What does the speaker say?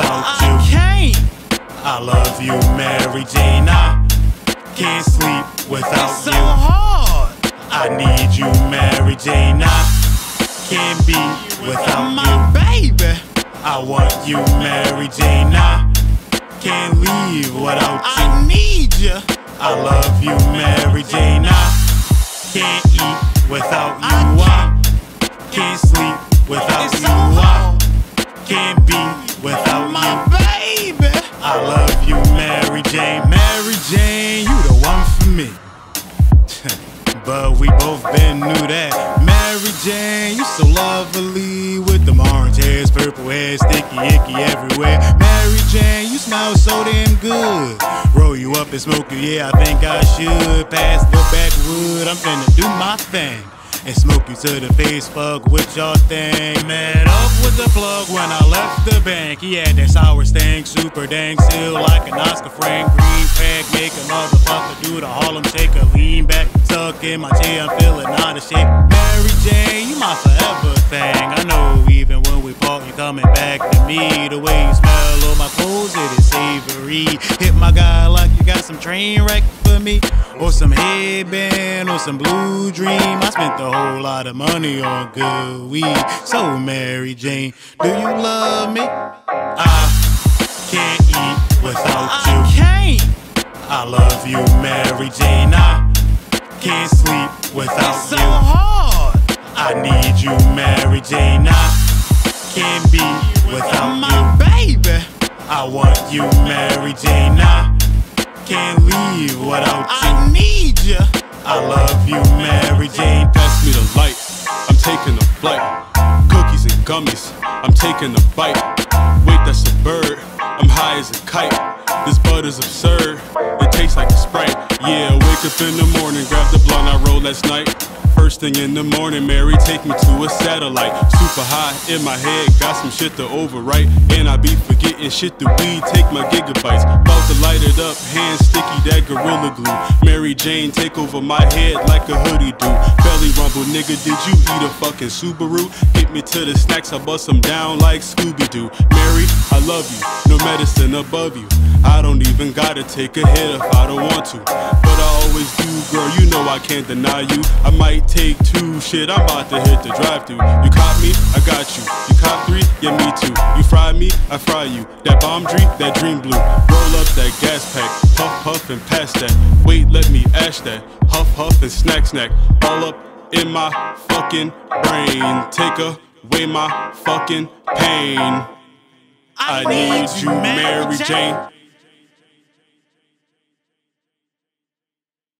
I can't. I love you, Mary Jane. I can't sleep without It's so you. hard. I need you, Mary Jane. I can't be without My you. baby. I want you, Mary Jane. I can't leave without you. I need you. I love you, Mary Jane. I can't eat without you. I can't sleep without It's you. so I can't be without My baby. I love you, Mary Jane. Mary Jane, you the one for me. but we both been knew that. Mary Jane, you so lovely with them orange hairs, purple hair, sticky icky everywhere. Mary Jane, you smell so damn good. Roll you up and smoke you, yeah, I think I should. Pass the backwood, I'm finna do my thing. And smoke you to the face, fuck with your thing. Met up with the plug when I left the bank. He had that sour stank, super dang seal like an Oscar Frank Green pack. Make a motherfucker do the Harlem a lean back, tuck in my chair. I'm feeling out of shape. Mary Jane, you my forever thing. I know even when we part, you coming back to me. The way you smell on my clothes, it is savory. Hit my guy like you got some train wreck for me, or some headband, or some blue dream. I spent a whole lot of money on good weed. So Mary Jane, do you love me? I can't eat without I you. can't. I love you, Mary Jane. I can't sleep without you. Hard. I need you, Mary Jane. I can't be without My you. baby. I want you, Mary Jane. I can't leave without you. I need you. I love you, Mary Jane. Pass me the light, I'm taking a flight. Cookies and gummies, I'm taking a bite. Wait, that's a bird, I'm high as a kite. This bud is absurd, it tastes like a sprite. Yeah, wake up in the morning, grab the blunt I rolled last night. First thing in the morning, Mary, take me to a satellite. Super high in my head, got some shit to overwrite. And I be forgetting shit the weed, take my gigabytes. About to light it up, hands sticky, that gorilla glue. Mary Jane, take over my head like a hoodie do. Belly rumble, nigga, did you eat a fucking Subaru? Get me to the snacks, I bust them down like Scooby Doo. Mary, I love you, no medicine above you. I don't even gotta take a hit if I don't want to. But I always do, girl, you know I can't deny you. I might take two, shit, I'm about to hit the drive through. You caught me, I got you. You caught three, yeah, me too. You fry me, I fry you. That bomb dream, that dream blue. Roll up that gas pack, puff, puff, and pass that. Wait, let me ash that. Huff, huff, and snack, snack. All up in my fucking brain. Take away my fucking pain. I need you, Mary Jane.